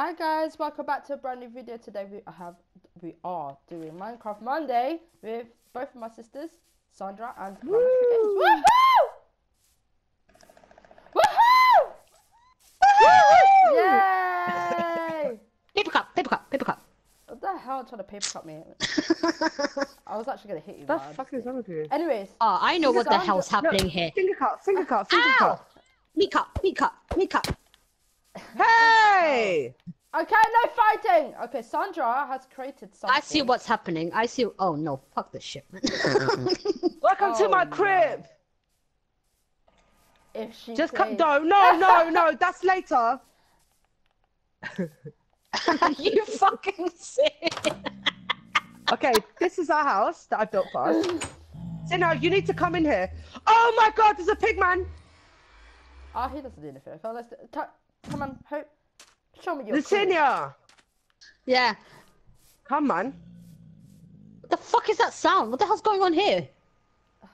Hi guys, welcome back to a brand new video. Today we have we are doing Minecraft Monday with both of my sisters, Sandra and Woo! Woohoo! Woohoo! Woohoo! Yay! Paper cup, paper cup, paper cup. What the hell trying to paper cut me? I was actually gonna hit you. The but fuck is wrong with you? Anyways, Oh, I know what the hell's happening here. Finger cut, finger cut, finger Ow! cut. Me cup, me cup, me cup. Hey! Okay, no fighting. Okay, Sandra has created something. I see what's happening. I see. Oh no, fuck this shit, man. Welcome to Oh, my no. crib. If she Just come. says- No, no, no, no. That's later. you fucking sick. Okay, this is our house that I built for us. So now you need to come in here. Oh my God, there's a pig man. Oh, he doesn't do anything. Okay, let's t- come on, hope. Show me your. crib. Lucinia, Yeah. come on. What the fuck is that sound? What the hell's going on here?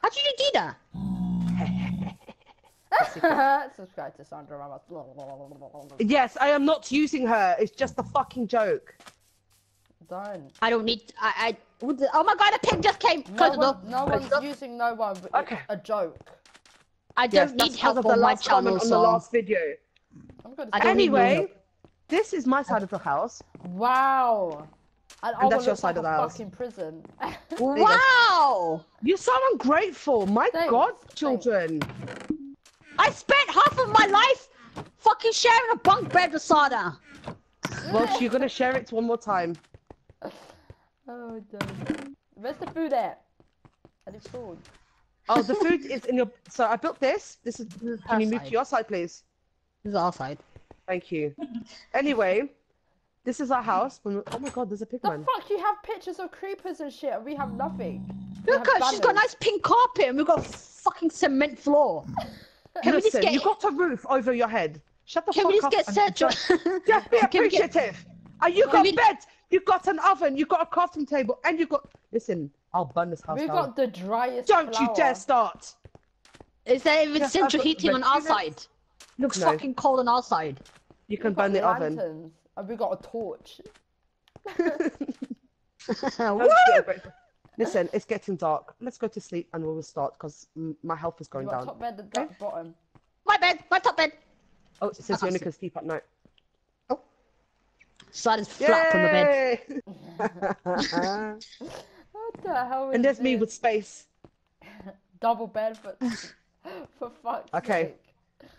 How did you do that? Subscribe to Sandra Ramos. Yes, I am not using her. It's just a fucking joke. Don't. I don't need. I. I what the- oh my god, a pig just came. No, Close the door. one, no one's using no one. But Okay. A joke. I don't that's need help on my last comment channel, on the last video. I'm gonna. I don't need no Anyway, help. This is my side of the house. Wow. And, And oh, that's your side like of the house. Fucking prison. you go. Wow! You're so ungrateful. My Thanks, God, thanks. children. I spent half of my life fucking sharing a bunk bed with Sada. Well, you're gonna share it one more time. oh, don't. Where's the food at? I need food. Oh, the food is in your. So I built this. This is. This is Can you her move to your side, please? This is our side. Thank you. Anyway, this is our house. When Oh my God, there's a pig The man. fuck? You have pictures of creepers and shit, and we have nothing. We Look at she's got a nice pink carpet and we've got a fucking cement floor. Can we just Listen, get you got a roof over your head. Shut the can fuck up. Can we just up. get and central Just, just be Can get- appreciative. And you Can got we- bed. You got an oven. You got a crafting table, and you got. Listen, I'll burn this house We down. got the driest. Don't you dare start. Is there even Yes, central heating on our units. side? Looks No. fucking cold on our side. You can got burn the oven. lanterns, oh, And we got a torch. Don't Woo! be ungrateful. Listen, it's getting dark. Let's go to sleep and we'll start because my health is going down. top bed and Okay. bottom. My bed, my top bed. Oh, it says I you only can sleep at night. Oh, side is flat from the bed. bed. What the hell is and there's me with space. double bed for for fuck's Okay. sake.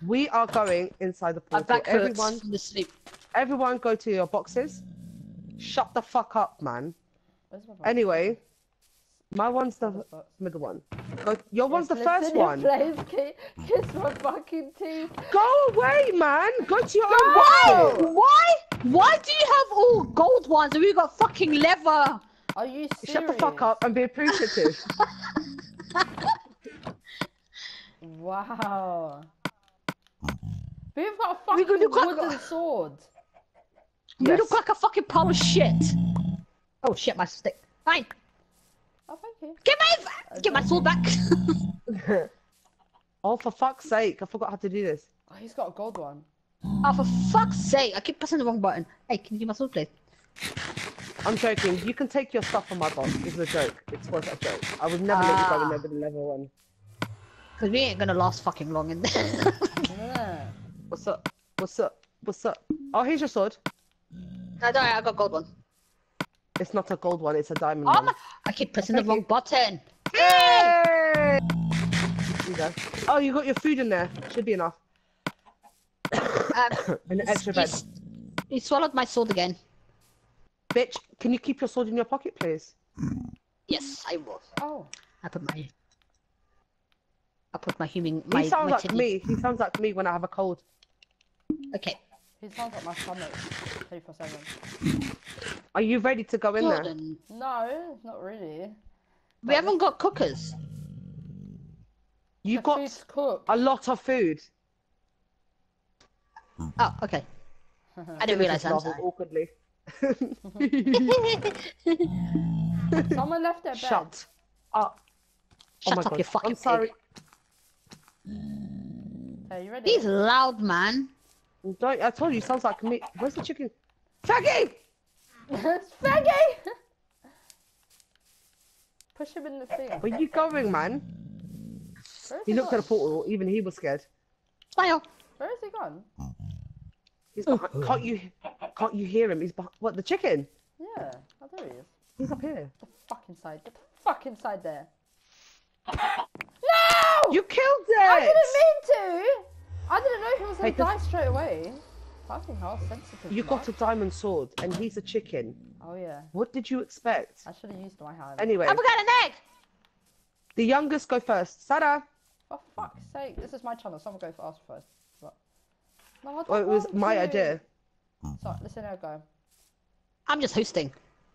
We are going inside the My portal. back Everyone, from the sleep. everyone, go to your boxes. Shut the fuck up, man. Where's my box? Anyway, my one's the Where's middle one. Go, your one's the first listen, your one. Flames, ki- kiss my fucking teeth. Go away, man. Go to your own Why? boxes. Why? Why do you have all gold ones and we got fucking leather? Are you serious? Shut the fuck up and be appreciative. Wow. We've got a We fucking could do quite- wooden sword. You Yes. look like a fucking pile of shit. Oh shit, my stick. Fine. Oh, thank you. Get my get my sword back. oh, for fuck's sake. I forgot how to do this. Oh, he's got a gold one. oh for fuck's sake! I keep pressing the wrong button. Hey, can you give my sword, please? I'm joking. You can take your stuff from my box. It's a joke. It was a joke. I would never let you go in Ah. there level one. Because we ain't gonna last fucking long in there. What's up? What's up? What's up? Oh, here's your sword. no, don't worry, I got gold one. It's not a gold one. It's a diamond Oh one. my! I keep pressing the wrong you. button. Yay! You go. Oh, you got your food in there. Should be enough. Um, an extra he, bed. he swallowed my sword again. Bitch, can you keep your sword in your pocket, please? Yes, I will. Oh. I put my. I put my human. My, he sounds like me. He sounds like me when I have a cold. Okay. He sounds like my stomach. 24 7. Are you ready to go in there? No, not really. we haven't got cookers. You the got a lot of food. Oh, okay. I didn't realize that. I'm laughing awkwardly. Someone left their bed. Shut up. Oh Shut oh my up, God. you fucking I'm sorry. Hey, you ready? He's loud, man. Don't. I told you, he sounds like me. Where's the chicken? Faggy! It's Faggy! Push him in the thing. Where you going, man? He he looked at gone? a portal. Even he was scared. Smile. Where is he gone? He's behind. Can't you? Can't you hear him? He's behind. What? The chicken? Yeah. Oh, there he is. He's up here. The fuck inside. Get the fuck inside there. No! You killed it. I didn't mean to! I didn't know he was gonna Hey, die straight away. Fucking hell, sensitive. You got a diamond sword, and he's a chicken. Oh yeah. What did you expect? I should have used my hand. Anyway, I've got an egg. the youngest go first. Sarah. For fuck's sake, this is my channel. Someone go for us first. What? No, I don't Well, it was want my to. idea. Sorry, listen here, go. I'm just hosting.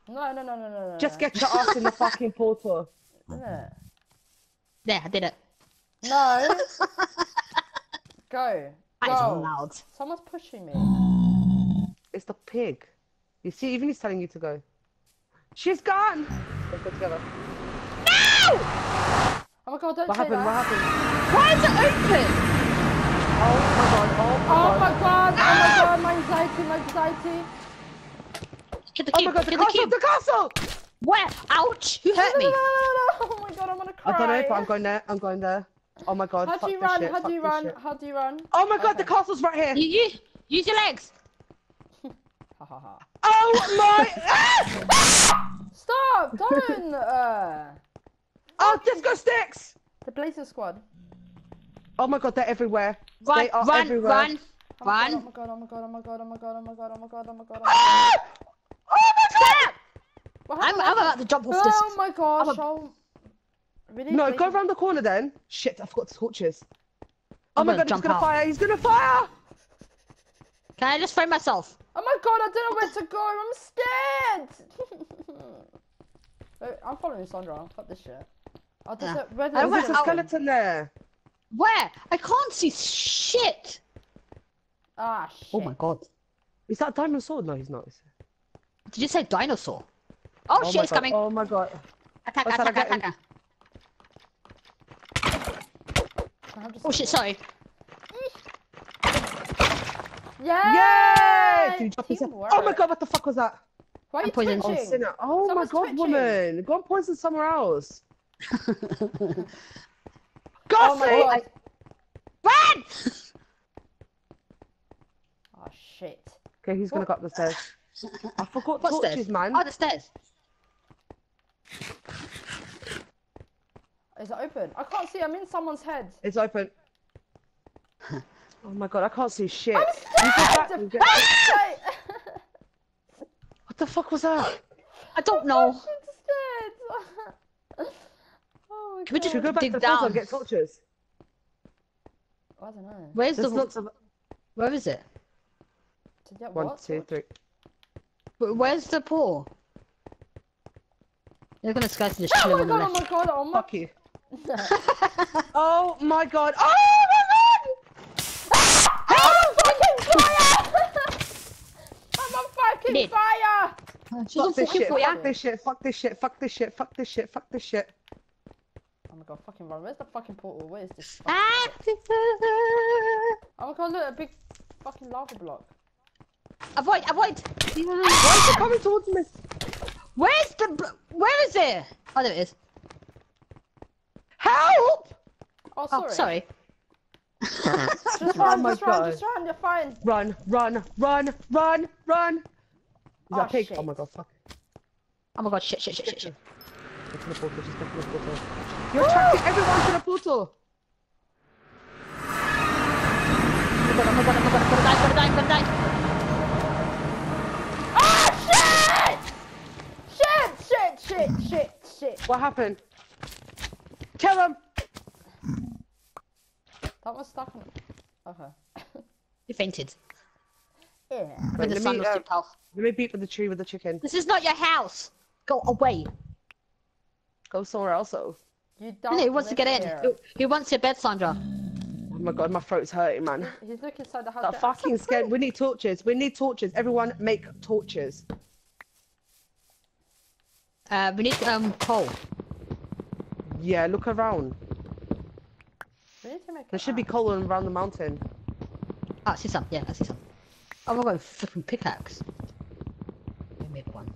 No, no, no, no, no, no. Just get your ass in the fucking portal. Isn't it? There, I did it. No. go. That is Go. loud. Someone's pushing me. It's the pig. You see, even he's telling you to go. She's gone. Let's go together. Oh my god, don't What say happened? that. What happened? Why is it open? Oh my god! Oh my Oh god! my god, oh my god, my anxiety, my anxiety. Get the Oh my god! The Get the castle! cube. The castle! Where? Ouch! Who hurt No, me? no, no, no, no. Oh my god, I'm gonna cry. I don't know, but I'm going there. I'm going there. Oh my god! How do you run? shit, How do you run? shit. How do you run? Oh my god! The castle's right here. You, you use your legs. Ha ha ha. Oh my! Ah! Stop! Don't! uh, Oh, disco sticks! the Blazing Squad. Oh my god! They're everywhere. Run, they are run, everywhere. run, Oh my run. god, oh my god, oh my god, oh my god, oh my god, oh my god, oh my god, oh my god. Ah! Oh my god! What I'm. I'm about to jump off this. Oh my gosh, I'm oh. Really? No, go around the corner then. Shit! I forgot the torches. Oh I'm my gonna god! He's gonna out. fire! He's gonna fire! Can I just frame myself? Oh my god, I don't know where to go. I'm scared. I'm following Sandra. Fuck this shit. I'll just. Yeah. Where I the- Oh, there's a skeleton there. Where? I can't see shit. Ah shit. Oh my god. Is that a diamond sword? No, he's not. Did you say dinosaur? Oh, Oh shit, he's god. coming. Oh my god. Attack, What's that attack, attack. I'm just Oh shit, sorry. Yeah! Yay! Did you drop. Oh my god! What the fuck was that? Why are I'm you poisoned. Oh, sinner. Oh my god, twitching. woman. Go and poison somewhere else. Oh God, my sake. god. Run! Oh shit. Okay, who's gonna go up the stairs? I forgot What torches, stairs? man. Oh, the stairs. Is it open? I can't see. I'm in someone's head. It's open. Oh my god, I can't see shit. I'm You go back, scared! you Ah! What the fuck was that? I don't know. I'm scared. oh my Can we just go back dig to the down? and get torches? I don't know. Where's There's the? lots of Where is it? To get one, what? two, three. Where's the pool? They're gonna guys just Oh chilling my on the god! Oh my god! Oh my. Fuck you. Oh my god. Oh my god! I'm on fucking fire! I'm on fucking Did. fire! She's. Fuck this shit. for ya. Fuck this shit. Fuck this shit. Fuck this shit. Fuck this shit. Fuck this shit. Oh my god! Fucking run! Where's the fucking portal? Where is this? Ah! shit? Oh my god! Look, a big fucking lava block. Avoid, avoid. Why is it coming towards me? Where's the? Where is it? Oh, there it is. Help! Oh Oh, sorry. sorry. Just Oh run! my just run! God. Just run! You're fine. Run, run, run, run, run. Is Oh, that pig? shit. Oh my god, fuck. Oh my god, shit, shit, shit, shit, shit. Get to the portal, just get to the portal. You're attracting everyone to the portal. Oh my god, oh my god, oh my god, I'm gonna die, I'm gonna die, I'm gonna die. Ah shit! Shit! Shit! Shit! Shit! Shit! What happened? Kill him! That was stuck on. Okay. You fainted. Yeah. When Wait, the let me, uh. Let me beat with the tree with the chicken. This is not your house. Go away. Go somewhere else though. You don't. he wants to live get in. He, Who, who wants your bed, Sandra? Oh my god, my throat's hurting, man. He's looking inside the house. That fucking scared. We need torches. We need torches. Everyone make torches. Uh, we need um coal. Yeah, look around. There should be ah. coal around the mountain. Ah, I see some. Yeah, I see some. Oh, I've got a flipping pickaxe. Maybe one.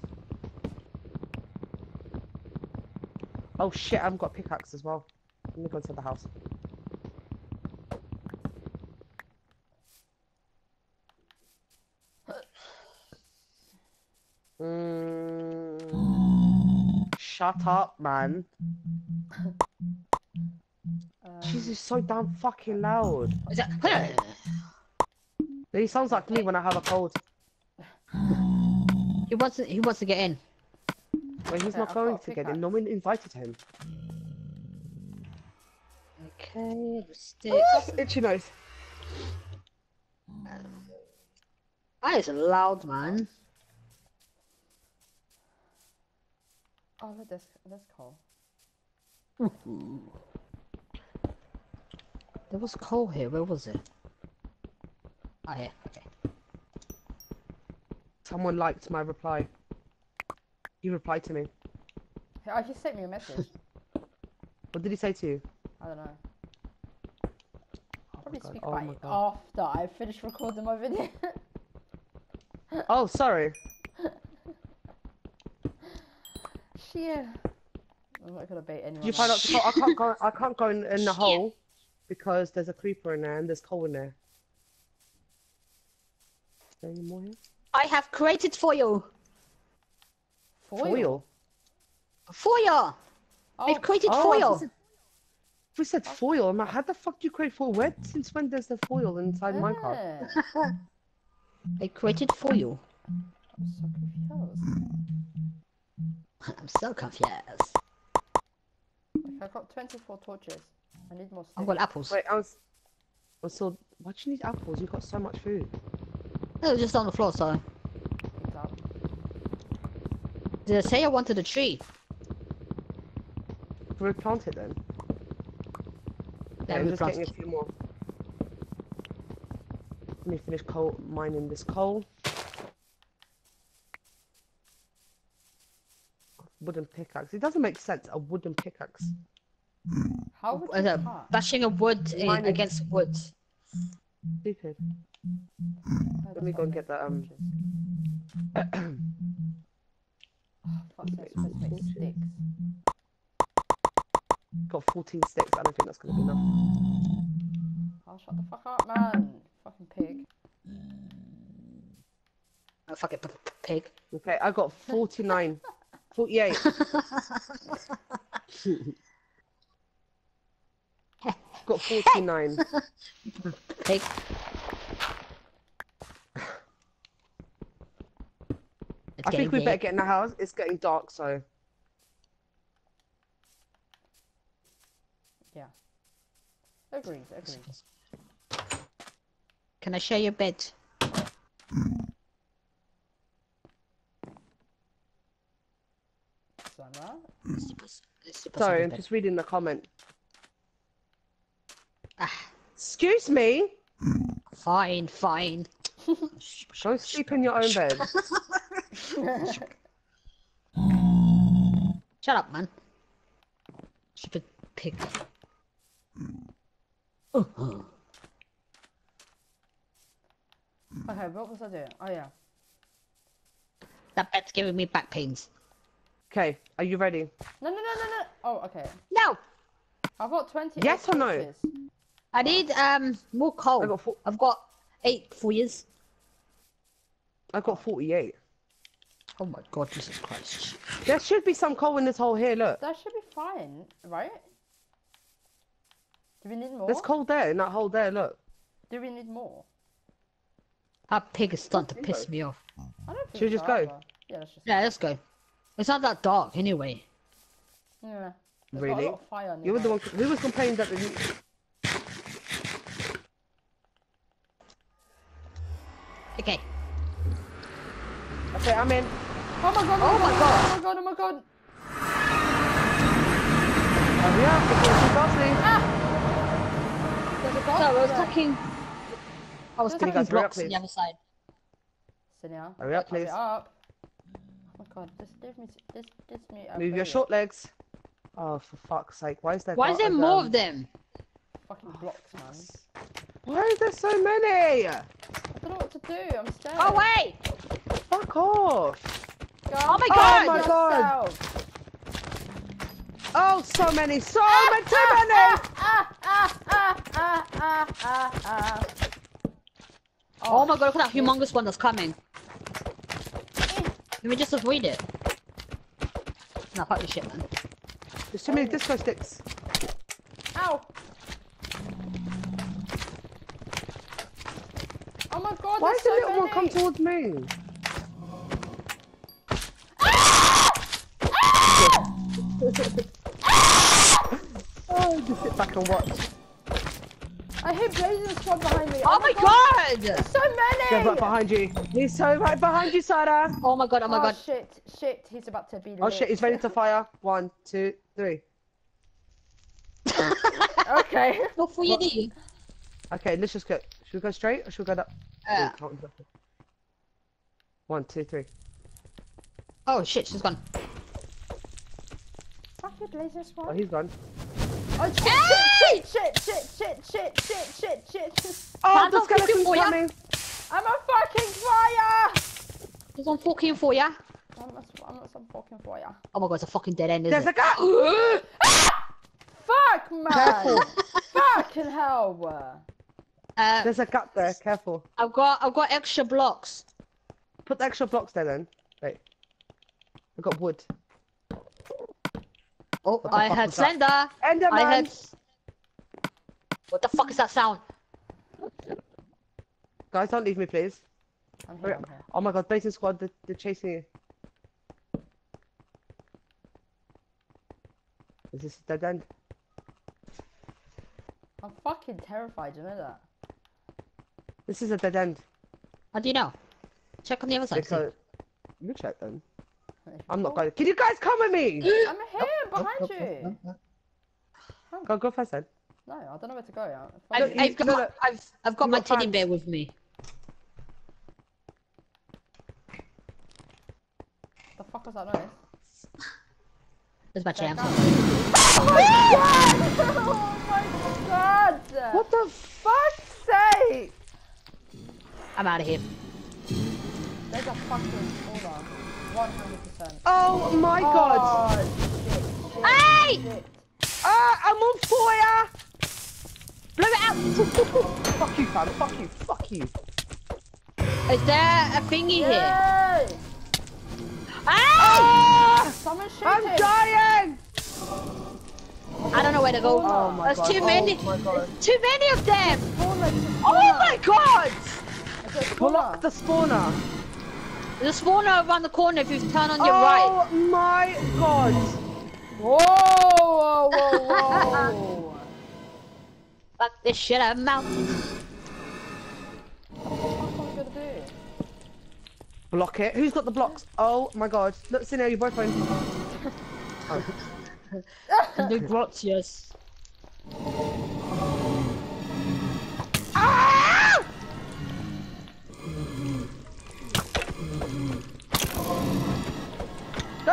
Oh shit, I've got pickaxe as well. Let me go into the house. Mm. Shut up, man. Jesus, so damn fucking loud. Is that? He sounds like me when I have a cold. He wants to. He wants to get in. But he's Okay, not I've going to get in. No one invited him. Okay. the Stick. Ah, itchy nose. That is a loud, man. oh, look, there's, there's coal. There was coal here. Where was it? Oh, here. Okay. Someone liked my reply. He replied to me. Oh, he sent me a message. What did he say to you? I don't know. Oh my Probably God, speak oh about my it God. after I finish recording my video. Oh, sorry. Shit. I'm not gonna bait anyone. You find out else. the coal? I can't go. I can't go in, in the hole because there's a creeper in there and there's coal in there. Is there any more here? I have created for you. Foil? Foil. For you. Oh, I've created oh, for I you. We said foil. I'm like, how the fuck do you create foil? Where since when there's the foil inside Minecraft? yeah. I created for you. I'm so confused. I'm so confused. Okay, I've got 24 torches. I need more sticks. I've got apples. Wait, I was. I saw. Why do you need apples? You've got so much food. They were just on the floor, so. Did I say I wanted a tree? Replant it then. Yeah, Okay, I'm we just getting a planted. few more. Let me finish coal mining this coal. Wooden pickaxe. It doesn't make sense. A wooden pickaxe. Hmm. How would Uh, you uh, cut? bashing a wood in, against wood. Stupid. Let me go and get that. Um. Oh, fuck's sake, I'm supposed to make sticks. got 14 sticks. I don't think that's gonna be enough. Oh, shut the fuck up, man. Fucking pig. Oh, fuck it, p- p- pig. Okay, I got 49. 48. got 49. Pig. It's I think we big. better get in the house. It's getting dark, so. Yeah. Agreed, agreed. Can I share your bed? Sandra? Let's sleep on Sorry, I'm just reading the comment. Excuse me. fine, fine. Go sleep in your own bed. Shut up, man. Stupid pig. Okay, what was I doing? Oh, yeah. That bed's giving me back pains. Okay, are you ready? No, no, no, no, no. Oh, okay. No! I've got 20. Yes or no? torches. I need um more coal. I got four, I've got eight for years. I've got 48. Oh my god, Jesus Christ. There should be some coal in this hole here. Look, That should be fine, right? Do we need more? there's coal there in that hole there. Look. Do we need more? That pig is starting to piss so. me off. I don't think Should we just go? either. Yeah, let's just Yeah, let's go. It's not that dark anyway. Yeah. There's Really? Got a lot of fire You were the one. Who was complaining that the Okay. Okay, I'm in. Oh my god! Oh my god. Oh my god! Oh my god! Oh, hurry up before she does me. Ah! There's a So boss I was there. tucking. I was Can you tucking guys hurry up, blocks on the other side. Senior, Hurry up, Hurry please. up. Oh my god! This gives me. This me. Move your very short legs. Oh, for fuck's sake! Why is there? Why is there more of them? Fucking blocks, man. Why is there so many? I don't know what to do. I'm scared. Oh wait! Fuck off! Go Oh my god! Oh my god. Oh, so many, so many, too Ah, many. ah, ah, ah, ah, ah, ah, ah. Oh my god, look at that humongous one that's coming. Let me just avoid it. No, fuck this shit, man. There's too many disco sticks. Ow! Oh my god, Why there's does the so little one come towards me? Oh, just sit back and watch. I hear blazing squad behind me. Oh my god! So many! He's right behind you. He's so right behind you, Sarah. Oh my god, oh my oh god. shit, shit, he's about to be Oh shit, he's ready to fire. One, two, three. Okay. Look for you, D. Okay, let's just go. Should we go straight or should we go up? Uh, One, two, three. oh shit, she's gone. Fuck you, blazing Oh, he's gone. Oh shit, Hey! shit, shit, shit, shit, shit, shit, shit, shit. Oh, Hands the you skeleton's boy, yeah? coming. I'm on fucking fire! There's one fucking for ya. I'm not, I'm not some fucking fire. Oh my god, it's a fucking dead end, isn't There's a it? guy. Fuck, man! Careful. Fucking hell! Uh, There's a gap there. Careful. I've got, I've got extra blocks. Put the extra blocks there then. Wait. I've got wood. Oh, the I fuck had was that? Slender. Enderman. I had. What the fuck is that sound? Guys, don't leave me, please. I'm here. I'm here. Oh my god, Blazing Squad, they're, they're chasing you. Is this a dead end? I'm fucking terrified, you know that? This is a dead end. How do you know? Check on the other side. Because... You check then. I'm not going. Can you guys come with me? I'm here, behind you! Go, go first then. No, I don't know where to go. I- I've, I've got, no, no. I've, I've got my teddy fans. bear with me. The fuck was that noise? There's my There champ. it goes. Oh my god! Oh my god! What the f- fuck's sake? I'm out of here. There's a fucking hold on. 100%. Oh my god! Oh, shit, shit, Hey! shit. Ah, I'm on fire! Blow it out! fuck you, fam. Fuck you. Fuck you. Is there a thingy here? Yay! Ah! Someone I'm dying! I don't know where to go. Oh my There's god. too many. Oh my god. Too many of them. Spawner, Oh my god! Block the spawner. There's a spawner around the corner if you turn on your right. Oh my god! Whoa, whoa, whoa, whoa. Fuck this shit out of mouth. what am I gonna do? Block it. Who's got the blocks? Oh my god. Look, Sinner, your boyfriend. Oh. The blocks,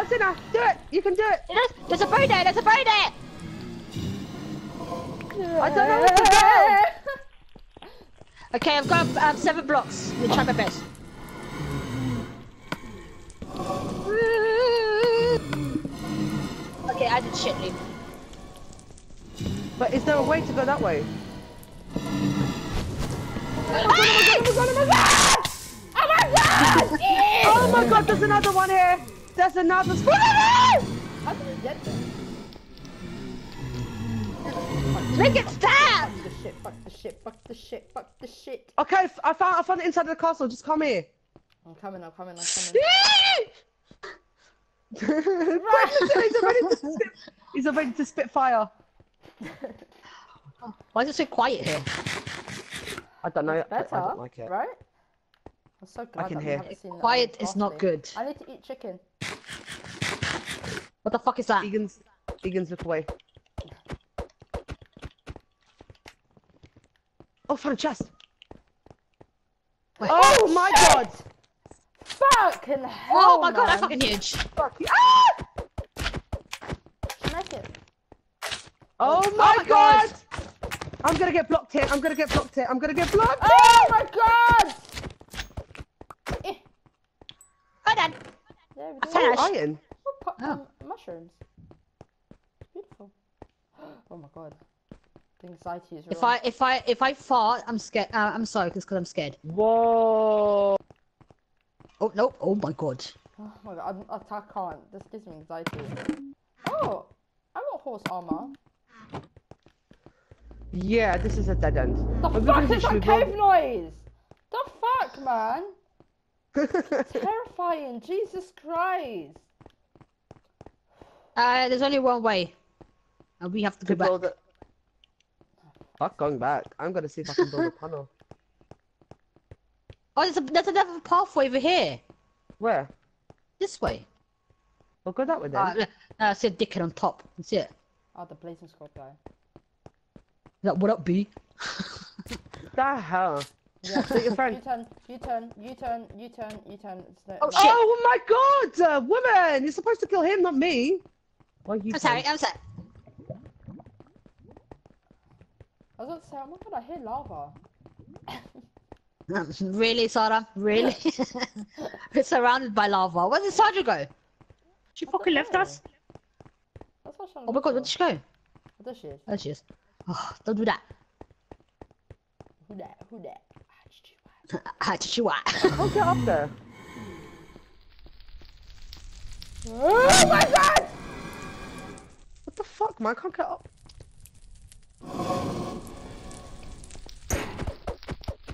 Sinner. Do it. You can do it. There's, there's a bow there. There's a bow there. I don't know where to go! Okay, I've got um, seven blocks. We'll try my best. Okay, I did shit, leave. But is there a way to go that way? Oh my god, there's another one here. There's another spawner. How did we get there? Make it stop! Fuck the shit, fuck the shit, fuck the shit, fuck the shit. Okay, f- I found I found it inside of the castle. Just come here. I'm coming, I'm coming, I'm coming. He's ready to spit. He's ready to spit fire. Why is it so quiet here? I don't know. I, I Better, don't like it. right? I'm so glad I can that we hear. haven't seen Quiet one is not good. I need to eat chicken. What the fuck is that? Vegans, vegans, look away. Oh, found a chest. Wait. Oh, my shit! god. Fucking hell, Oh my god, that's fucking huge. Fuck you. Ah! Smack it. Oh, Oh my, my god. God. I'm gonna get blocked here. I'm gonna get blocked here. I'm gonna get blocked. Oh my god! Oh, dad. There we I go. found- Oh, iron. Oh, pu- Oh. um, mushrooms. Oh my god. The anxiety is real. If real. I if I if I fart, I'm scared. Uh, I'm sorry, because I'm scared. Whoa. Oh no! Oh my god! Oh my god, I, I, I can't. This gives me anxiety. Oh, I got horse armor. Yeah, this is a dead end. The I'm fuck is that cave noise? The fuck, man? Terrifying. Jesus Christ. Uh, there's only one way, and we have to go back. build. Fuck going back. I'm gonna see if I can build a tunnel. Oh, there's a there's another pathway over here. Where? This way. We'll go that way then. Uh, uh, I see a dickhead on top. You see it? Oh, the blazing squad guy. Like, what up, B? the hell? Yeah. Take your friend. You turn, you turn, you turn, you turn, you turn. It's Oh, shit. Oh my god! Uh, woman! You're supposed to kill him, not me. Why you I'm sorry. I'm sorry. I was about to say, oh my god, I hear lava. really, Sarah? Really? We're surrounded by lava. Where did Sandra go? She I fucking left know. us. That's what I'm Oh my god, where did she go? There she is. There she is. Oh, don't do that. Who that? Who that? Ah, it's you. How did she what? I'll get up there. Oh my god! What the fuck, man? I can't get up.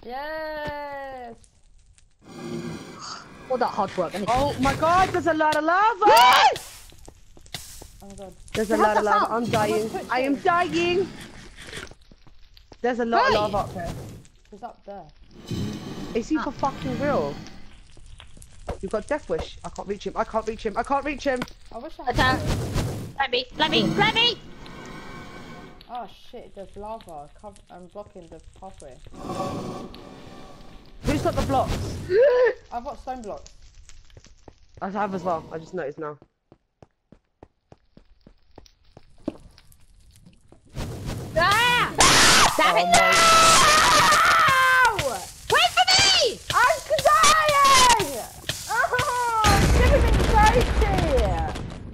Yes! All that hard work. Oh my god, there's a lot of lava! Oh my god. There's a lot of lava. fuck? I'm dying. I am dying. There's a lot Right. of lava up there. She's up there. Is he for fucking real? You've got Death Wish. I can't reach him. I can't reach him. I can't reach him. I wish I had. Attack. Let me. Let me. Let me. Oh shit, there's lava. I'm blocking the pathway. Who's got the blocks? I've got stone blocks. I have as well. I just noticed now. Ah! Damn it! Ow! Wait for me! I'm dying! Oh, I'm giving anxiety!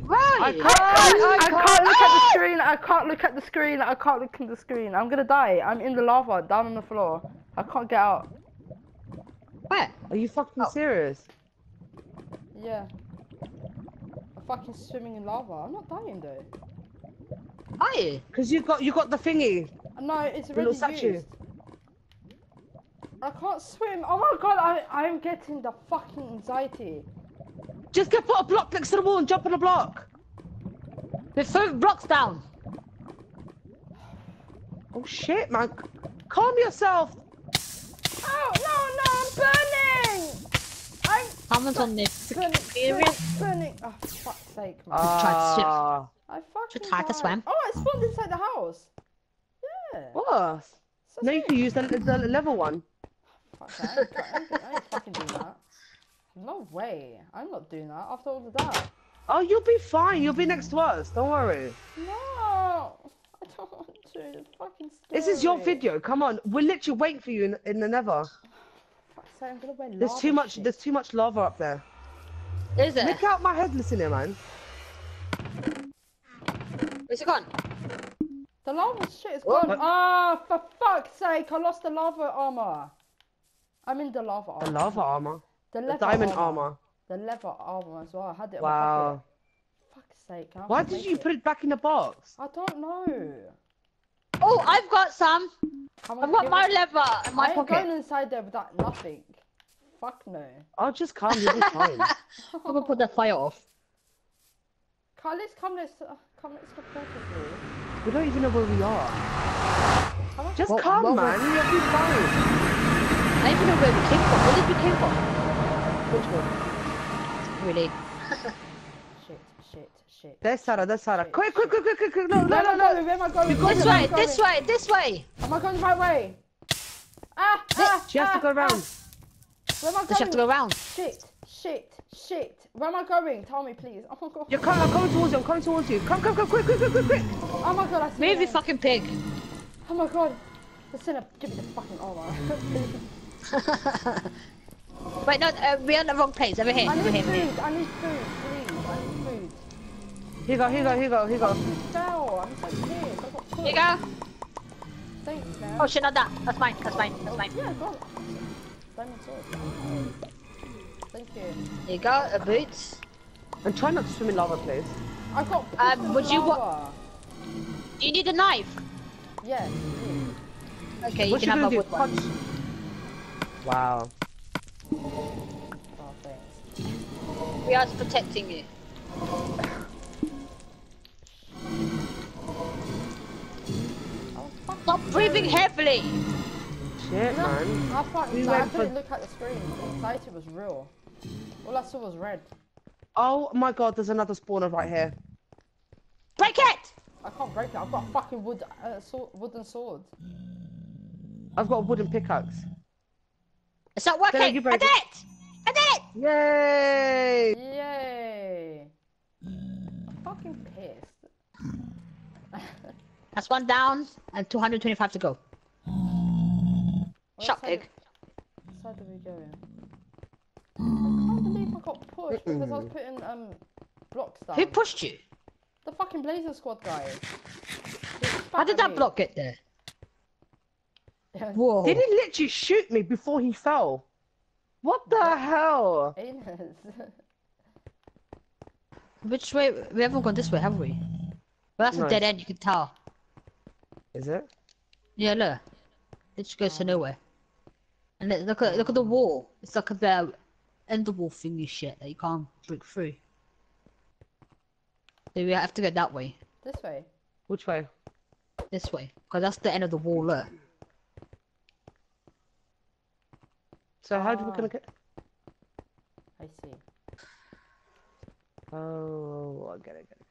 Right. I I can't- can't, I can't- can't look at the screen. I can't look at the screen. I can't look at the screen. I'm gonna die. I'm in the lava, down on the floor. I can't get out. Where? Are you fucking Oh. serious? Yeah. I'm fucking swimming in lava. I'm not dying though. Are you? Cause you got you got the thingy. No, it's little already statue. used. I can't swim. Oh my god, I I'm getting the fucking anxiety. Just go put a block next to the wall and jump on a block. We're throwing blocks down. Oh shit, man. Calm yourself. Oh no no, I'm burning! I'm Someone's on this. burning, burning, burning. Oh, for fuck's sake, man. Ah. I fucking Should try to swim? Oh, I spawned inside the house. Yeah. What? So No, you can use the, the level one. Fuck that. I ain't, I ain't fucking doing that. No way. I'm not doing that after all of that. Oh, you'll be fine. You'll be next to us. Don't worry. No, I don't want to. It's fucking scary. This is your video. Come on. We're literally waiting for you in, in the Nether. Fuck's sake, I'm gonna wear There's too much. shit. There's too much lava up there. Is it? Look out my head, listen here, man. Where's it gone? The lava shit is What? gone. Ah, for fuck's sake, I lost the lava armor. I'm in the lava armor. The lava armor. The, The leather diamond armor. The leather armor as well. I had it. in my Wow. Fuck's sake. Why did make you put it back in the box? I don't know. Oh, I've got some. I'm I've got my it- lever in my I ain't going inside there without nothing. Fuck no. I'll just calm. You'll be fine. I'm gonna put the fire off. Carl, let's come let's uh, come let's record with you. we don't even know where we are. Come on. Just Well, calm, well, man. You'll be fine. I don't even know where we came from. Where did we came from? Which one? Really? Shit, shit, shit. There's Sarah. There's Sarah. Shit, Quick, quick, quick, quick, quick, quick. No, Where no, am no, no. Where am I going? You're Where going This am I way, going? this way, this way. Am I going the right way? Ah, ah, She has to ah, go around. ah. Where am I going? Does she have to go around? Shit, shit, shit. Where am I going? Tell me, please. Oh my god. You're coming. I'm coming towards you. I'm coming towards you. Come, come, come, quick, quick, quick, quick, quick. Oh my god, I see Move you it. fucking pig. Oh my god. The sinner, give me the fucking armor. Wait, no, uh, we're in the wrong place. Over here, I need here, over here. food. I need food, please. I need food. Here you go. Here you go. Here you go. Here you go. Food fell. I'm so pissed. I got Here you go. Thanks, man. Oh shit, not that. That's mine. That's mine. That's mine. Yeah, go on. Diamond sword. Thank you. Here you go. A boot. And try not to swim in lava, please. I got Um, would you want? Do you need a knife? Yeah. Okay, you what can have a wood one. Punch. Wow. We are protecting you. Oh. Stop breathing heavily. Shit, No, man. I, thought, We no, I went for- couldn't look at the screen. The anxiety was real. All I saw was red. Oh my god, there's another spawner right here. Break it! I can't break it. I've got a fucking wood, uh, sword, wooden sword. I've got a wooden pickaxe. It's not working. give I her- did it! I did it! Yay! Yay! I'm fucking pissed. That's one down and 225 to go. What Shut side pig. of- What side are we going? I can't believe I got pushed because I was putting um blocks down. Who pushed you? The fucking Blazer Squad guy. How did that me. block get there? Whoa. Did he literally shoot me before he fell? What the hell? Anus. Which way? We haven't gone this way, have we? Well, that's No. a dead end, you can tell. Is it? Yeah, look. It just goes to nowhere. And look, look at look at the wall. It's like a the end wall thingy shit that you can't break through. So we have to go that way, this way. Which way? this way, because that's the end of the wall. Look. So how do we Ah. gonna get? I see. Oh, I get it. Get it.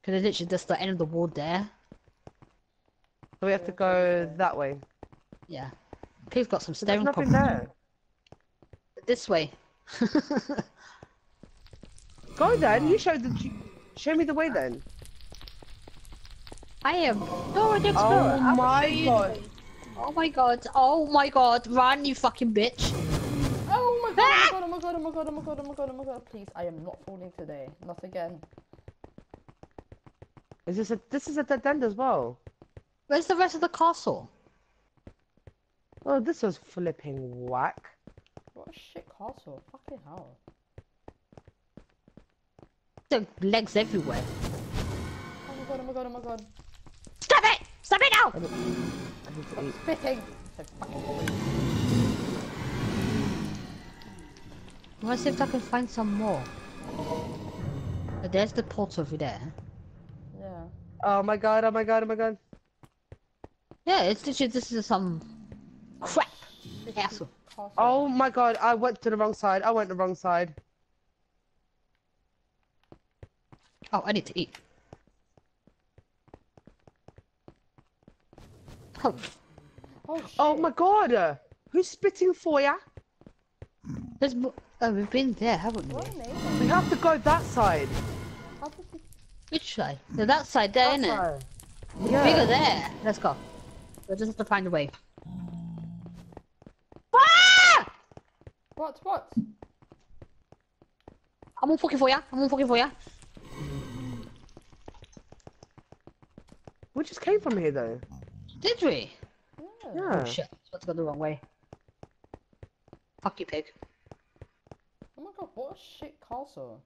Because it's literally just the end of the wall there. So we have to go that way. Yeah. Pig's got some But there's nothing problems. there. This way. Go then. You show the. Show me the way then. I am Dora the Explorer. Oh my show God. Way. Oh my god. Oh my god. Run, you fucking bitch. Oh my oh ah! god, oh my god, oh my god, oh my god, oh my god, oh my god, please, I am not falling today. Not again. Is this a? This is a dead end as well. Where's the rest of the castle? Oh, this was flipping whack. What a shit castle. Fucking hell. The legs everywhere. Oh my god, oh my god, oh my god. Stop it! Stop it now! I need, I need to eat. Spitting. So fucking rude. I want to see if I can find some more. There's the portal over there. Yeah. Oh my god! Oh my god! Oh my god! Yeah, it's literally this is some crap castle. Castle. Oh my god! I went to the wrong side. I went the wrong side. Oh, I need to eat. Oh, Oh. Oh my god! Who's spitting for ya? there's mo- oh, we've been there, haven't we? We have to go that side. How did you... Which side? No, that side there, That innit? side. Bigger Yeah. there. Let's go. We just have to find a way. Ah! What, what? I'm all fucking for ya. I'm all fucking for ya. We just came from here though. Did we? Yeah. Yeah. Oh shit. I was about to go the wrong way. Fuck you, pig. Oh my god, what a shit castle.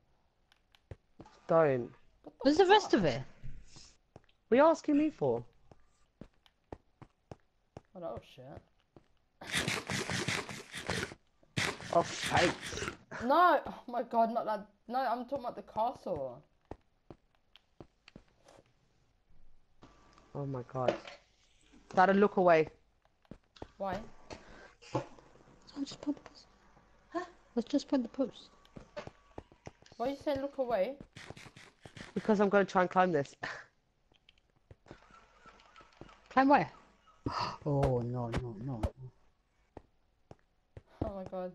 Don't. What the Where's the rest of it? What are you asking me for? Oh, oh shit. Oh, thanks. No! Oh my god, not that. No, I'm talking about the castle. Oh my god. Gotta look away. Why? Someone just point the post. Huh? Let's just point the post. Why are you saying look away? Because I'm gonna try and climb this. Climb where? Oh no no no. Oh my god.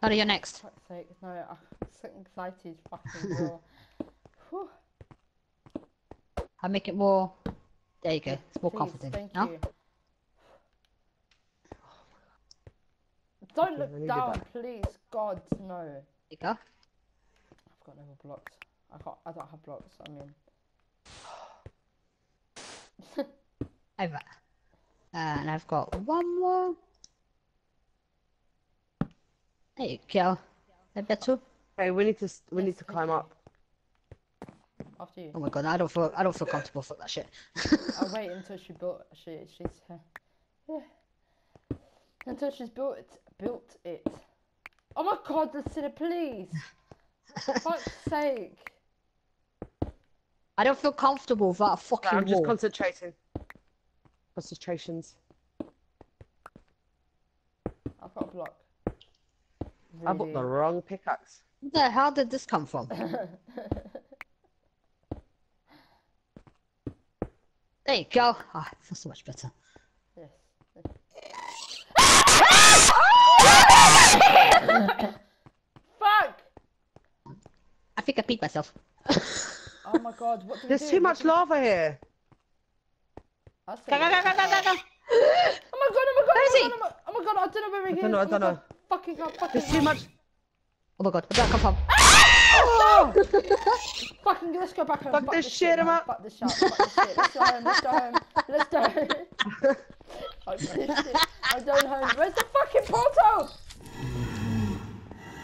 How are you next? Fuck's sake. No, uh, anxiety is fucking real. I'll make it more. There you go. It's more Please, confident. Thank no? you. Don't Okay, look needed down, please. God, no. There you go. I've got no more blocks. I can't. I don't have blocks. I mean, Over. And I've got one more. There you go. A better. Okay, we need to we need to climb up. After you. Oh my god, I don't feel I don't feel comfortable for that shit. I'll wait until she built. She she's. Uh, yeah. Until she's built it. Built it. Oh my god, the sinner, please. For fuck's sake. I don't feel comfortable without a Right, fucking I'm just wall. concentrating. Concentrations. I've got a block. I bought the wrong pickaxe. Where the hell did this come from? There you go. Ah, I feel so much better. Yes. Fuck! I think I peed myself. Oh my god, what do we There's do? too much we- lava here. Go, go, go, go, go, go, go. Oh my god, oh my god, Where is oh he? my god, oh my god, I don't know where he I is. don't know, I oh don't know. Fucking god, fucking There's too much. Oh my god, where did that come from? Oh! Fucking, let's go back home. Fuck this shit, man. I'm out. Fuck this shit, fuck this shit. Let's go home, let's go home. Let's go home. Fuck this shit. I'm going home. Where's the fucking portal?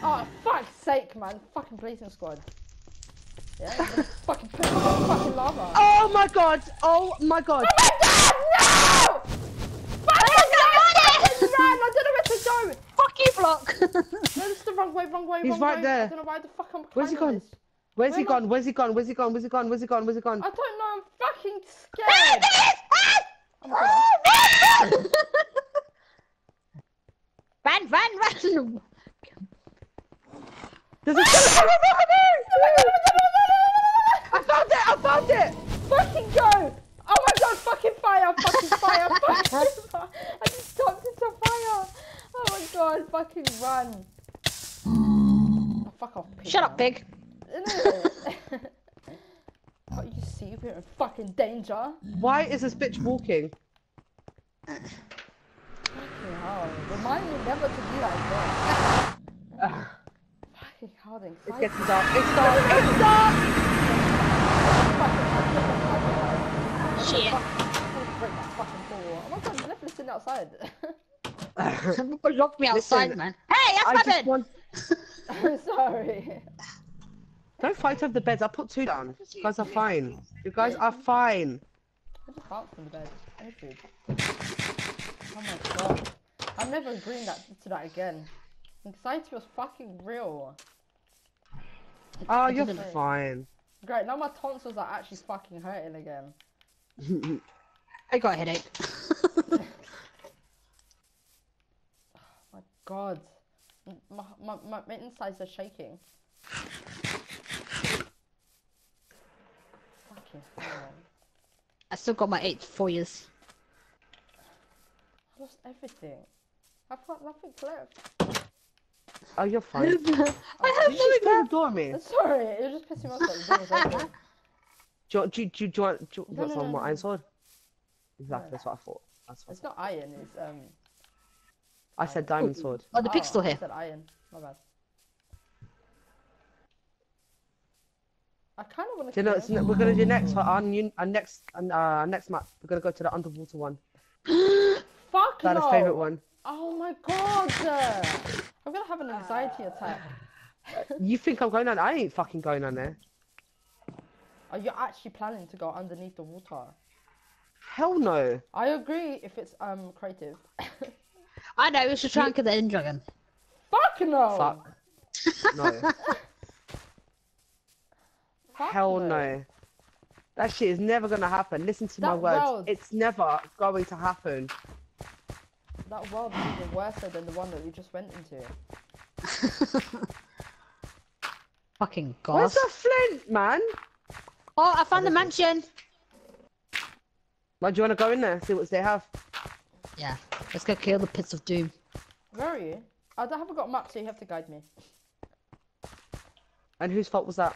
Oh, fuck's sake, man. Fucking blazing squad. Yeah, fucking put fucking lava. Oh my god! Oh my god! Oh my god, no! Fucking run! Fucking run! I don't know where to go. Fuck! No, this is the wrong way, wrong way, He's wrong right way. there. I don't know why the fuck I'm Where's he gone? this. Where's he gone? Where's he gone? Where's he gone? Where's he gone? Where's he gone? Where's he gone? I don't know, I'm fucking scared. Oh run, run, run! There's a skeleton! I found it! I found it! Fucking go! Oh my god, fucking fire, fucking fire, fucking fire. I just jumped into fire. Oh my god, fucking run. Oh, fuck off, pig. Shut up, man. pig. oh, you see, we're in fucking danger. Why is this bitch walking? Fucking hell. Remind me never to do that again. fucking hard and It's getting dark. It's dark. It's dark! Shit. I'm gonna break that fucking door. Oh my god, you left this thing outside. Lock me outside, Listen, man. Hey, that's I my bed! want. I'm sorry. Don't fight over the beds. I put two down. You guys are fine. You guys are fine. I just bounced from the bed. Food. Oh my god. I'm never agreeing that to that again. Anxiety was fucking real. Oh, you're fine. Great, now my tonsils are actually fucking hurting again. I got a headache. My god. My, my, my, my insides are shaking. Fucking hell. I still got my eight four years. I lost everything. I've got nothing left. Oh, you're fine. I Did you just close the door on me? I'm sorry, it was just pissing me off that the door was open. Do you, do, you, do, you, do you want, do you No, want no, some no, more iron sword? Exactly, that's what I thought. That's what It's not iron, it's um. I said diamond sword. Oh, the pig's still I here. said iron. My bad. I kind of want to. Do you know, it's, we're gonna do next our, new, our next uh, our next map. We're gonna go to the underwater one. Fuck That's no. his favorite one. Oh my god! I'm gonna have an anxiety attack. You think I'm going on? I ain't fucking going on there. Are you actually planning to go underneath the water? Hell no. I agree if it's um creative. I know, we should try and kill the end dragon. Fuck no! Fuck. No. Hell no. That shit is never gonna happen. Listen to my words. world- It's never going to happen. That world is even worse than the one that we just went into. Fucking god. Where's god. the flint, man? Oh, I found the mansion! Why do you wanna go in there? See what they have? Yeah, let's go kill the pits of doom. Where are you? I don't- haven't got a map, so you have to guide me. And whose fault was that?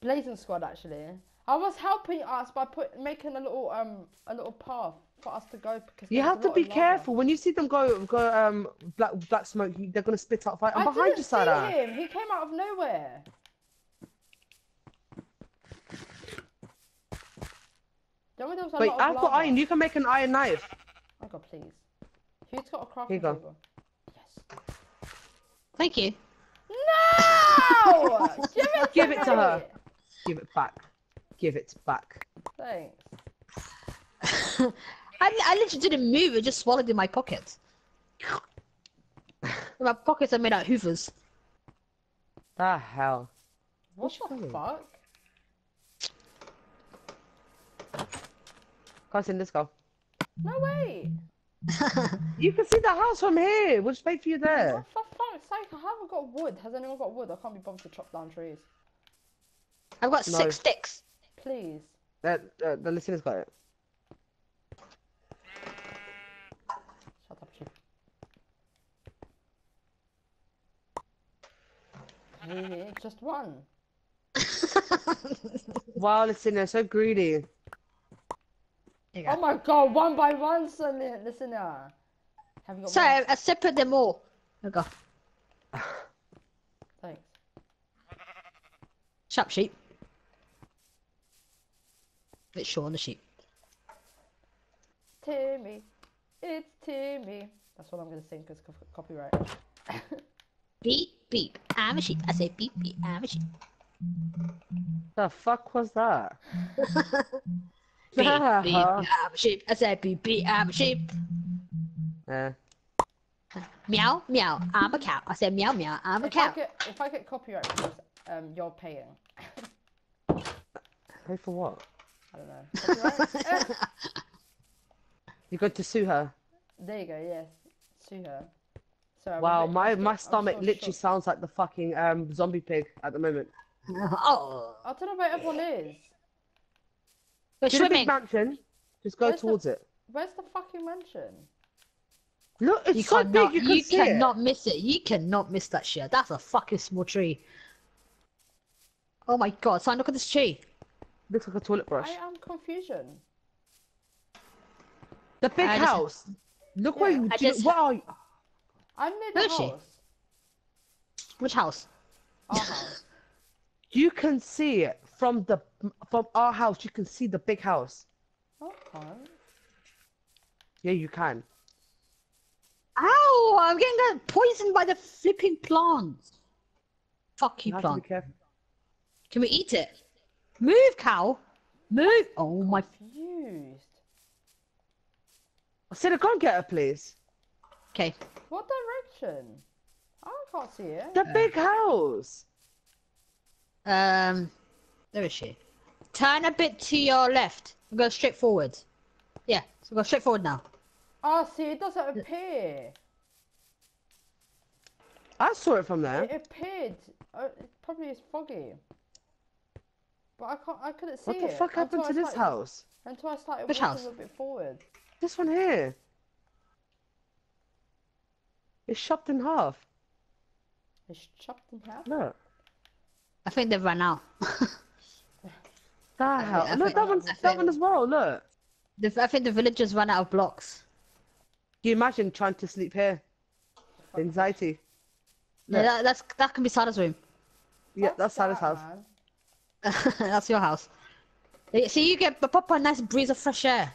Blazing Squad, actually. I was helping us by put making a little um a little path for us to go because You have to be of lava. careful when you see them go go um black black smoke. They're gonna spit out fire. I'm I behind didn't you, see Sarah. him. He came out of nowhere. Don't there was a Wait, lot of I've got iron. You can make an iron knife. Oh god, please. Who's got a crafting Here you go. table? Yes. Thank you. No! Give it to Give it to me! her. Give it back. Give it back. Thanks. I, I literally didn't move, it just swallowed in my pocket. my pockets are made out of hoovers. The hell. What Which the fuck? Can't see this go. No way! You can see the house from here. We'll just wait for you there. For fuck's sake, I haven't got wood. Has anyone got wood? I can't be bothered to chop down trees. I've got No. six sticks. Please. Uh, uh, the listener's got it. Shut up, chief. Really? Just one? Wow, listener, so greedy. There you oh go. Oh my god, one by one, son, listener. Uh, have you got Sorry, I, one? I separate them all. There you go. Thanks. Sharp sheep. Bit short on the sheep. Timmy. It's Timmy. That's what I'm gonna sing because copyright. Beep, beep. I'm a sheep. I say beep, beep. I'm a sheep. The fuck was that? Beep, beep. I'm a sheep. I say beep, beep. I'm a sheep. Yeah. Meow, meow. I'm a cow. I say meow, meow. I'm a if I get if I get copyright for this, um, you're paying. Pay for what? I don't know. You're going to sue her. there you go. Yes, sue her. So Wow, my, my stomach so literally shocked. sounds like the fucking um zombie pig at the moment. oh. I don't know where everyone is. We're See the big swimming. mansion? Just go Where's the- towards it. Where's the fucking mansion? Look, it's You so cannot, big you can you see cannot miss it. You cannot miss that shit. That's a fucking small tree. Oh my god, son, look at this tree. it. Looks like a toilet brush. I am confusion. The big I just- house. Look where Yeah. you. I do you- just- what are you? I'm near Where the is she? house. Which house? Our house. You can see it from the from our house. You can see the big house. Okay. Yeah, you can. Ow! I'm getting poisoned by the flipping plants. Fuck you, You have to be plant. Can we eat it? Move, cow. Move. Oh my. Confused. Sarah, go and get her, please. Okay. What direction? I can't see it. The big house. Um, there is she. Turn a bit to your left. and Go straight forward. Yeah, so go straight forward now. Oh, see, it doesn't appear. I saw it from there. It appeared. Uh, it probably is foggy. But I can't. I couldn't see it. What the it fuck happened to I this started- house? Until I started Which walking house? a bit forward. This one here. It's chopped in half. It's chopped in half. Look. I think they've run out. That I house. think- Look, that one's I that think- one as well. Look. The, I think the villagers run out of blocks. Can you imagine trying to sleep here? The anxiety. Yeah, that, that's that can be Sada's room. Yeah, that's What's Sally's that, house. that's your house. See, you get a proper nice breeze of fresh air.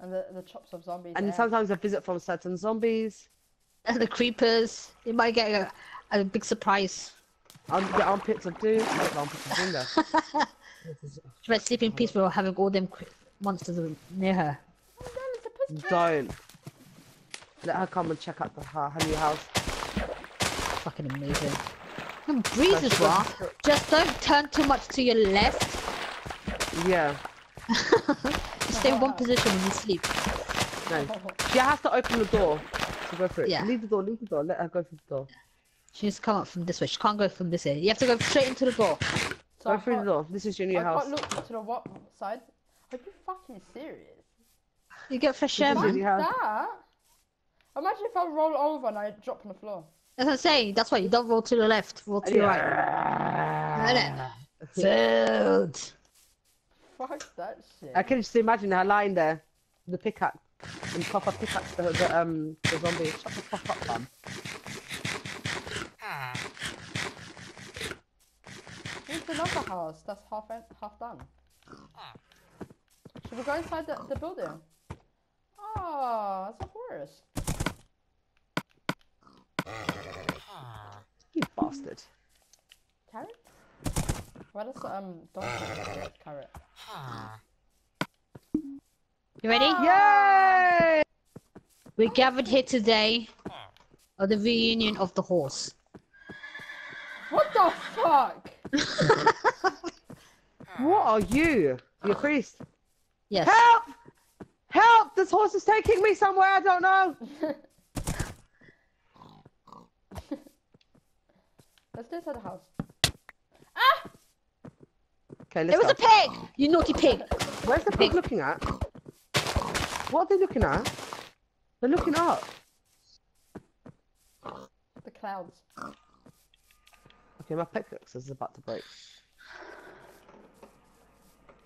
And the, the chops of zombies. And there. sometimes a visit from certain zombies. And the creepers. You might get a, a big surprise. Um, the armpits of doom. Not the armpits of doom there. She might sleep in peace without having all them monsters near her. Oh, no, it's a. Don't. Let her come and check out the, her, her new house. Fucking amazing. And breeze That's as well. Just don't turn too much to your left. Yeah. Just stay in one position when you sleep. No. She has to open the door to go through it. Yeah. Leave the door, leave the door. Let her go through the door. She needs to come up from this way. She can't go from this way. You have to go straight into the door. So I Go through the door. This is your new I house. can't look to the what side? Are you fucking serious? You get fresh air, This is man. really hard. That? Imagine if I roll over and I drop on the floor. That's what I'm saying. That's why you don't roll to the left, roll to the right. Food. Fuck that shit. I can just imagine her lying there, with the pickaxe, and proper pickaxe the, the um the zombie. Shut the fuck up, man. Here's another house that's half en- half done. Should we go inside the, the building? Oh, it's a forest. You bastard. Carrot? Why does um donkey get carrot? You ready? Yay! We gathered here today at the reunion of the horse. What the fuck? What are you? You a priest? Yes. Help! Help! This horse is taking me somewhere I don't know. Let's go inside the house. Ah! Okay, let's It was go. a pig! You naughty pig! Where's the pig looking at? What are they looking at? They're looking up. The clouds. Okay, my pickaxe is about to break.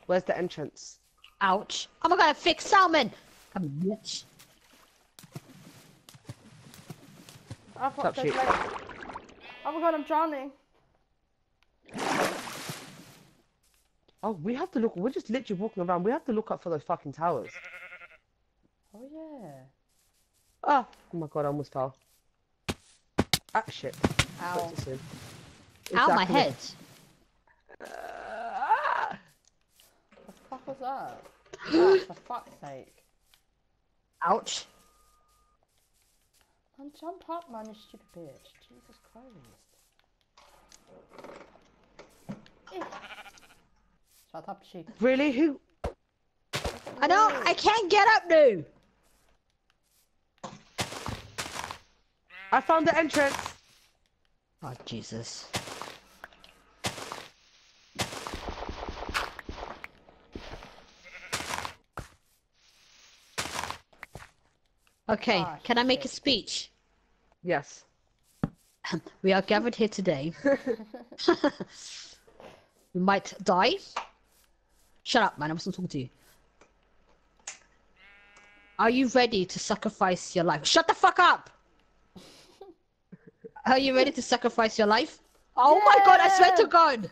Where's the entrance? Ouch. Oh my god, I fixed salmon! Come on, bitch. Oh, fuck, Stop shooting. Oh my god, I'm drowning. Oh, we have to look. We're just literally walking around. We have to look up for those fucking towers. Oh yeah. Ah, oh my god, I almost fell. Ah, shit. Ow. Got too. Ow, my Exactly. head. Ah! The fuck was that? Ah, for fuck's sake. Ouch. Man, jump up, man, you stupid bitch. Jesus Christ. Shut up, sheep. Really? Who? I don't, I can't get up now! I found the entrance. Oh, Jesus. Okay, Ah, can I make a speech? Yes. We are gathered here today. we might die. Shut up, man. I'm still talking to you. Are you ready to sacrifice your life? Shut the fuck up! Are you ready to sacrifice your life? Oh my god, I swear to god!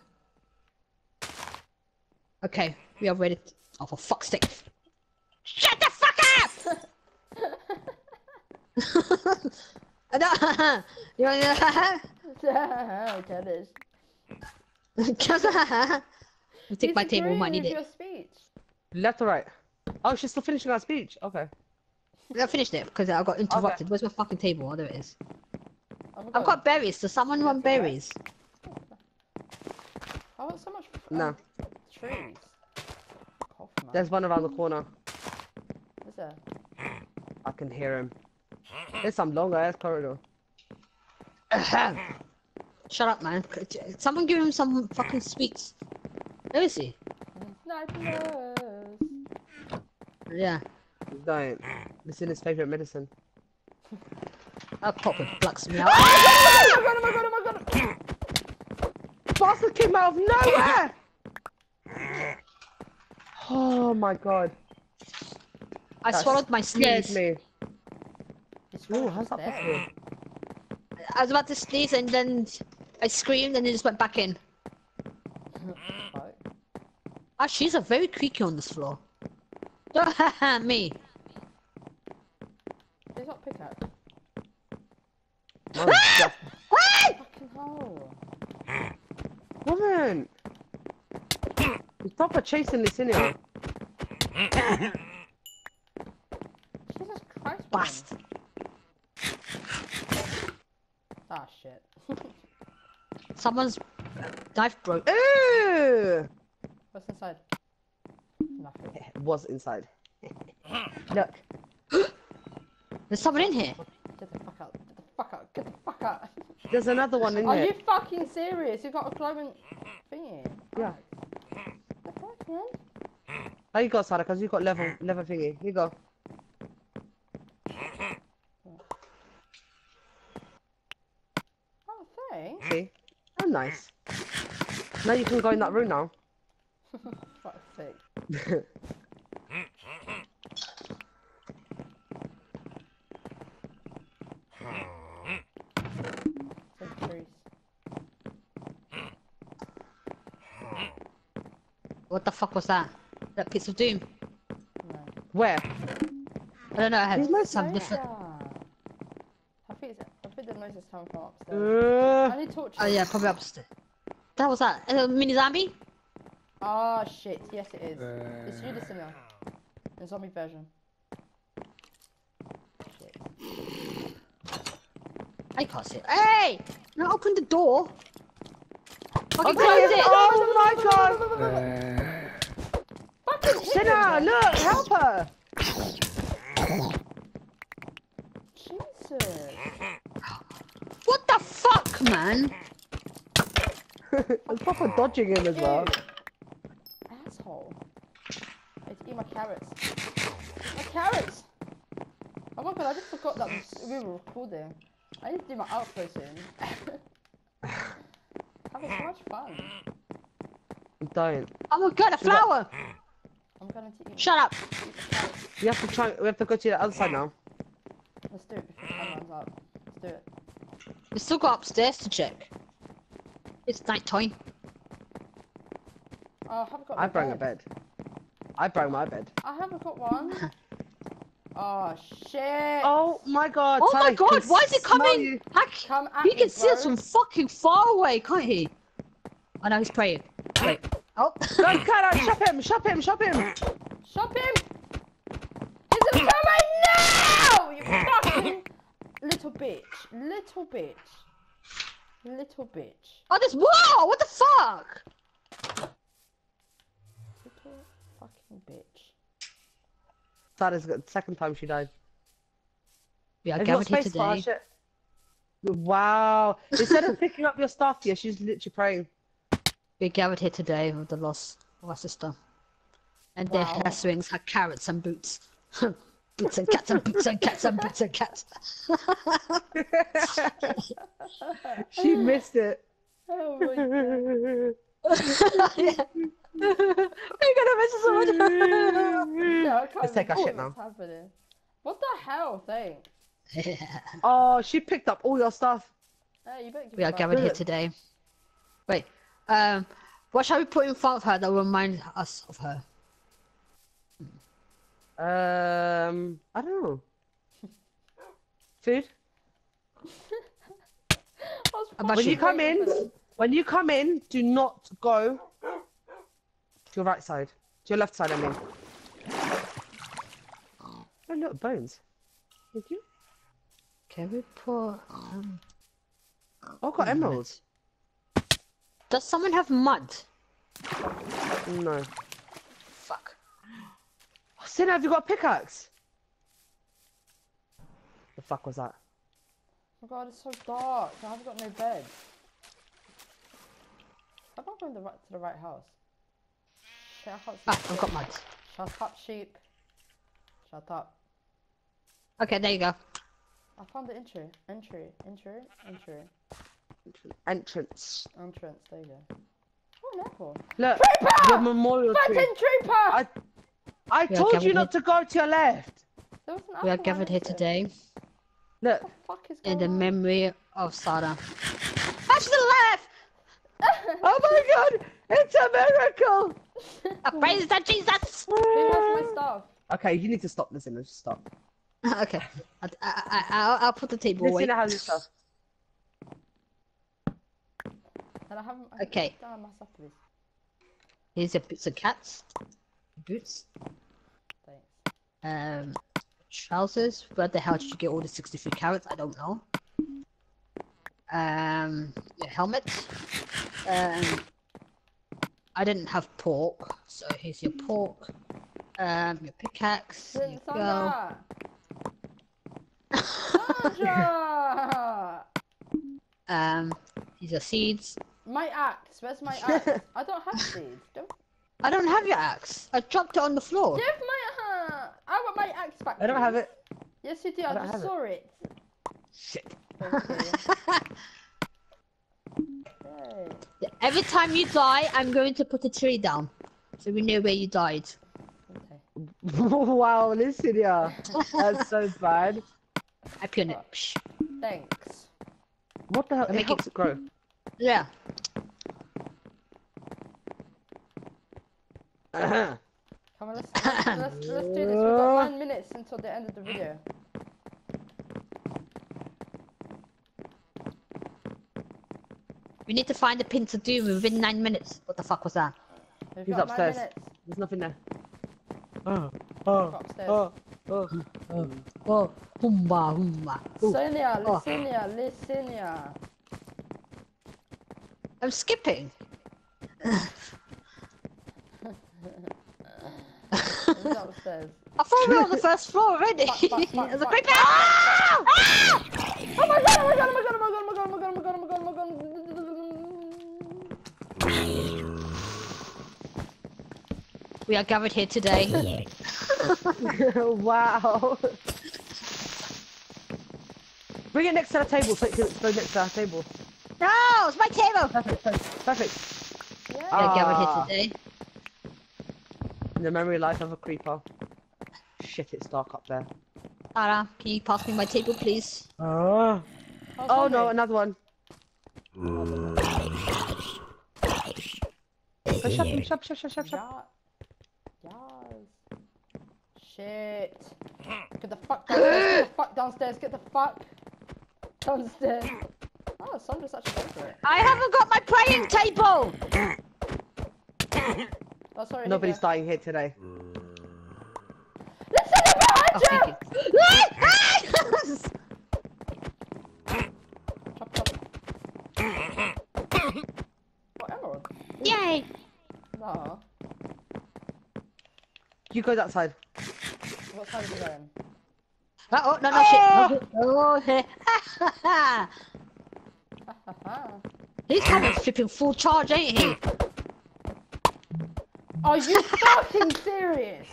Okay, we are ready. to- Oh, for fuck's sake. Shut the fuck up! no, you want Get it. to take my table, might need with it. your speech. Left or right? Oh, she's still finishing her speech. Okay. I finished it because I got interrupted. Where's my fucking table? Oh, there it is. Oh I've got berries. Does someone want berries? I want so much. No. um, Trees. Cough. There's one around the corner. Is there? I can hear him. There's some long ass corridor. Shut up, man. Someone give him some fucking sweets. Let me see. Yeah. He's dying. This is his favorite medicine. That popper plucks me out. Oh, oh, oh my god! Oh my god! Oh my god! Bastard came out of nowhere! oh my god. I That swallowed my sneeze. me. It's Ooh, how's that possible? I was about to sneeze and then I screamed and it just went back in. Fuck. Ah, she's a very creaky on this floor. me. He's not pickaxe. God. Fucking hell. Woman! Stop her chasing this in here. Jesus Christ. man. Ah shit. Someone's knife broke. Ew! What's inside? Nothing. It was inside. Look. There's someone in here. Get the fuck out. Get the fuck out. Get the fuck out. There's another one in Are here. Are you fucking serious? You've got a glowing thingy. Yeah. The fuck, man? Oh, you got Sada, because you got level, level thingy. Here you go. Thanks. See? Oh, nice. Now you can go in that room now. Fuck's sake. What the fuck was that? That piece of doom. Where? I don't know. I had There's no some sign. different. I think it's, I think the noise is coming from upstairs. Uh, I need torches. Oh yeah, probably upstairs. That was that. A mini zombie? Ah shit, yes it is. Uh, it's you, listener. The zombie version. Shit. I can't see it. Hey! No, open the door. Fucking okay. close it. Oh my god! Uh, Fucking Sinner, look, help her! Jesus. What the fuck, man? I'm proper dodging him as well. Asshole. I need to eat my carrots. My carrots! Oh my god, I just forgot that we were recording. I need to do my outro soon. Having so much fun. Don't. Oh my god, a flower! I'm going to eat, Shut up. eat the carrots. You have to try. We have to go to the other side now. Let's do it before the sun runs out. Let's do it. We still got upstairs to check. It's night time. Oh, I haven't got I my brought a bed. I brought my bed. I haven't got one. oh shit! Oh my god! Oh my god, why is it smell coming? you. Heck, Come at he me, can see us from fucking far away, can't he? I know he's praying. Wait. Oh. Go, Cara, shop him, shop him, shop him. Shop him! He's gonna come right now! You fucking little bitch. Little bitch. Little bitch. oh, this whoa! What the fuck? Little fucking bitch. That is the second time she died. We are Have you got gathered here space for our today. shit? Wow. Instead of picking up your stuff, yeah, she's literally praying. We are gathered here today with the loss of our sister. And their hair swings her carrots and boots. boots and cats and bits and cats and bits and cats. She missed it. Oh my god. We're gonna miss so much. Yeah, I can't Let's take our believe shit now. happening. What the hell? Thanks. Oh, she picked up all your stuff. Hey, you we are gathered here today. Wait, um, what shall we put in front of her that will remind us of her? Um, I don't know. Food. I was About When you? you come in, this. when you come in, do not go to your right side. To your left side, I mean. Oh, look, bones. Thank you. Can we put? Um, Oh, got emeralds. does someone have mud? No. Fuck. Sinner, have you got a pickaxe? The fuck was that? Oh my god, it's so dark. I haven't got no bed. I'm not going the right, to the right house. Shit, I can't see Ah. I've got mud. Shut up, sheep. Shut up. Okay, there you go. I found the entry. Entry. Entry. Entry. Entrance. Entrance. There you go. Oh, an apple. Look, Creeper! the memorial tree. Fucking trooper! I, I Yeah, told you Gavin, not to go to your left. There was an We are gathered here next to it. today Look, What the fuck is in the on? memory of Sada. Ah, to the left! oh my god, it's a miracle! Ah, Praise the Jesus! Who has my stuff? Okay, you need to stop this, Just stop. okay, I, I, I, I'll, I'll put the table away. Listen has your stuff. And I haven't. I Okay. Don't have my stuff for this. Here's a boots and cats. Boots. Thanks. Um, trousers. Where the hell did you get all the 63 carats? I don't know. Um, your helmet. Um, I didn't have pork, so here's your pork. Um, your pickaxe. There you go. Sandra! Um, here's your seeds. My axe. Where's my axe? I don't have seeds. Don't I don't have your axe. I dropped it on the floor. give my. Uh, I want my axe back. I don't have it. Yes, you do. I, I just have it. saw it. Shit. Thank you. Yay. Every time you die, I'm going to put a tree down, so we know where you died. Okay. wow, listen here. That's so bad. I pin it. Psh. Thanks. What the hell? I It make helps it grow. Yeah. Come on, let's, let's, let's, let's do this. We've got nine minutes until the end of the video. We need to find the pin to do within nine minutes. What the fuck was that? We've He's got nine upstairs. minutes. There's nothing there. Oh, oh, oh, oh. Oh, oh, humba, humba. Oh, Sonia, Oh. Licinia, Licinia. I'm skipping. He's upstairs. I thought we were on the first floor already. There's a fuck, creeper. fuck, Ah! Ah! Oh my god, oh my god, oh my god, oh my god, oh my god, oh my god, oh my god, oh my god, oh my god. We are gathered here today. wow. Bring it next to the table so it can explode next to our table. no, it's my table. Perfect, perfect, perfect. We are gathered Ah. here today. In the memory life of a creeper. Shit, it's dark up there. Tara, can you pass me my table, please? Ah. Oh, oh no, another one. Oh, shut, shut, shut, shut, shut, shut. Yeah. Yes. Shit. Get the fuck downstairs. Get the fuck downstairs. Get the fuck downstairs. Oh, Sandra's actually going for it. I haven't got my praying table. Oh, sorry. Nobody's Hugo. dying here today. Listen to Oh, behind thank you! you. Chop, chop. What, emerald? Yay! No. You go that side. What side are you going? Uh oh, no, no, shit. Oh, hey. Ha ha ha. He's having flipping full charge, ain't he? Are you fucking serious?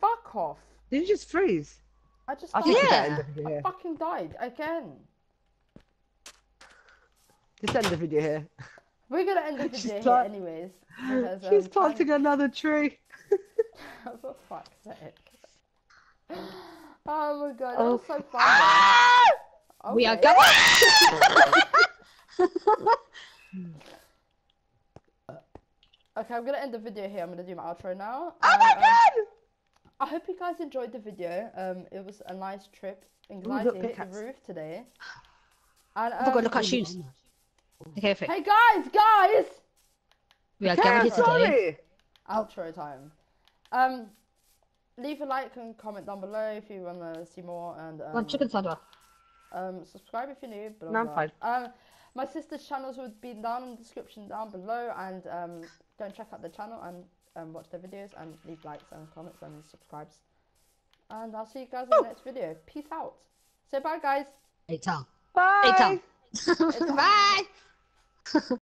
Fuck off. Did you just freeze? I just I died. Yeah. better end the video I here. fucking died again. Just end the video here. We're gonna end the She's video here plant- anyways. Because, She's um, planting another tree. time- For fuck's sake. Oh my god, that Oh. was so fun. though. We are going. Okay, I'm gonna end the video here. I'm gonna do my outro now. Oh my And, um, god! I hope you guys enjoyed the video. Um, it was a nice trip. Anxiety look, hit the pickaxe. roof today. And, Oh my god, um, look at shoes. Okay, fit. Hey guys, guys! We are Yeah, gathered here today. Outro time. Um, leave a like and comment down below if you wanna see more, and um, One chicken sandwich. um, subscribe if you're new. Blah, No, I'm blah. fine. Um, my sister's channels would be down in the description down below, and um, go and check out the channel and um, watch their videos and leave likes and comments and subscribes. And I'll see you guys in the next video. Peace out. Say bye, guys. Eight town. Bye. Eight town. Bye.